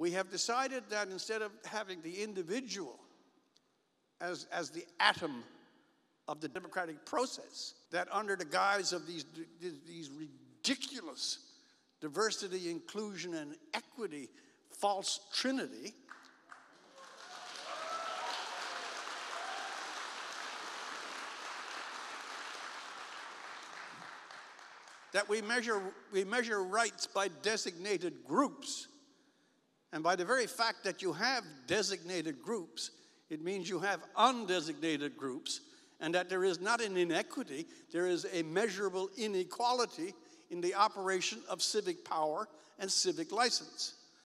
we have decided that instead of having the individual as, as the atom of the democratic process, that under the guise of these, these ridiculous diversity, inclusion, and equity false trinity, that we measure, we measure rights by designated groups. And by the very fact that you have designated groups, it means you have undesignated groups, and that there is not an inequity, there is a measurable inequality in the operation of civic power and civic license.